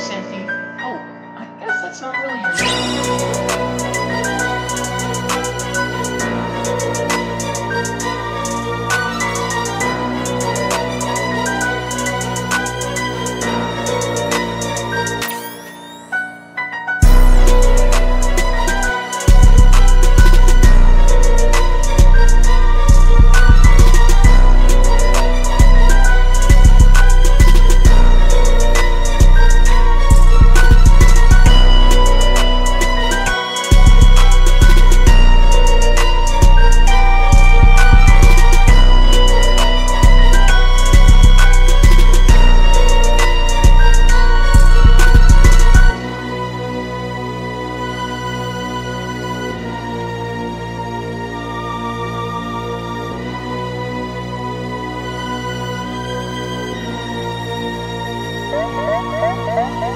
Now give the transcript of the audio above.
Cynthia. Oh, I guess that's not really your name. Música